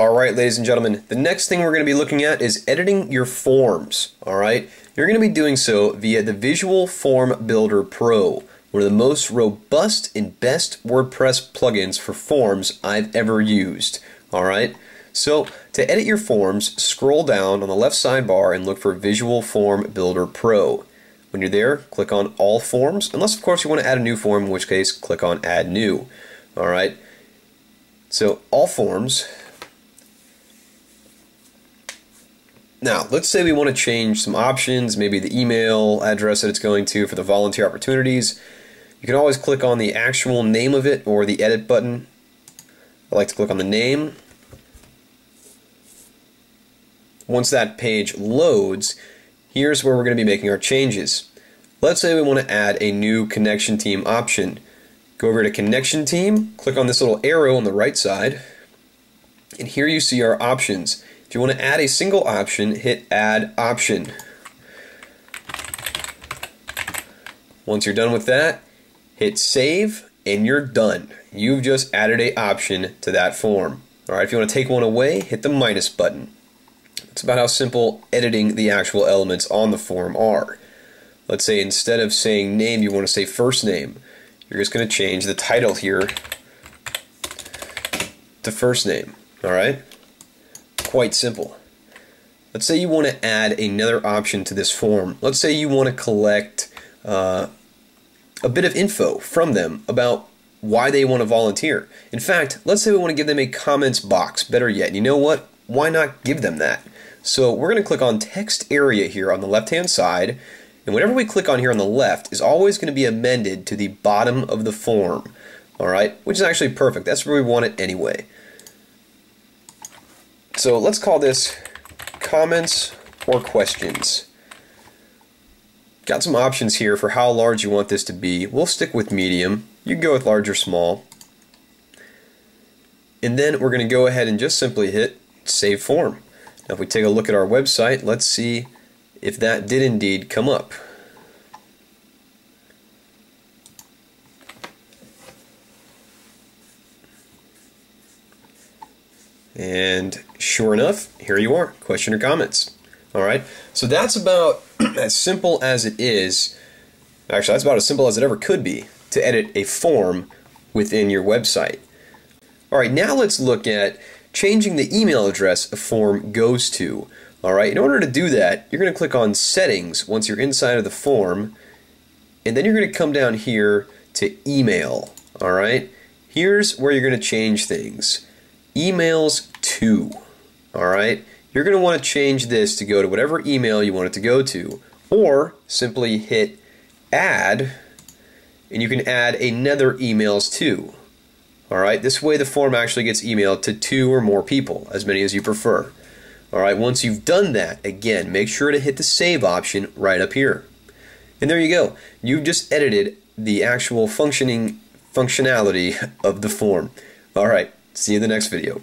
Alright ladies and gentlemen, the next thing we're going to be looking at is editing your forms. Alright, you're going to be doing so via the Visual Form Builder Pro, one of the most robust and best WordPress plugins for forms I've ever used. Alright, so to edit your forms, scroll down on the left sidebar and look for Visual Form Builder Pro. When you're there, click on All Forms, unless of course you want to add a new form, in which case click on Add New. Alright, so All Forms, Now, let's say we want to change some options, maybe the email address that it's going to for the volunteer opportunities. You can always click on the actual name of it or the edit button. I like to click on the name. Once that page loads, here's where we're going to be making our changes. Let's say we want to add a new connection team option. Go over to connection team, click on this little arrow on the right side, and here you see our options. If you want to add a single option, hit Add Option. Once you're done with that, hit Save, and you're done. You've just added a option to that form. Alright, if you want to take one away, hit the minus button. It's about how simple editing the actual elements on the form are. Let's say instead of saying name, you want to say first name. You're just going to change the title here to first name. Alright? Quite simple. Let's say you want to add another option to this form. Let's say you want to collect uh, a bit of info from them about why they want to volunteer. In fact, let's say we want to give them a comments box. Better yet, you know what? Why not give them that? So we're going to click on text area here on the left hand side and whatever we click on here on the left is always going to be amended to the bottom of the form. Alright, which is actually perfect. That's where we want it anyway. So let's call this comments or questions. Got some options here for how large you want this to be. We'll stick with medium. You can go with large or small. And then we're going to go ahead and just simply hit save form. Now if we take a look at our website, let's see if that did indeed come up. And sure enough, here you are, question or comments. All right, so that's about as simple as it is. Actually, that's about as simple as it ever could be to edit a form within your website. All right, now let's look at changing the email address a form goes to. All right, in order to do that, you're going to click on Settings once you're inside of the form, and then you're going to come down here to Email. All right, here's where you're going to change things emails to. All right, you're going to want to change this to go to whatever email you want it to go to, or simply hit add, and you can add another emails to. All right, this way the form actually gets emailed to two or more people, as many as you prefer. All right, once you've done that, again, make sure to hit the save option right up here. And there you go. You've just edited the actual functioning functionality of the form. All right, See you in the next video.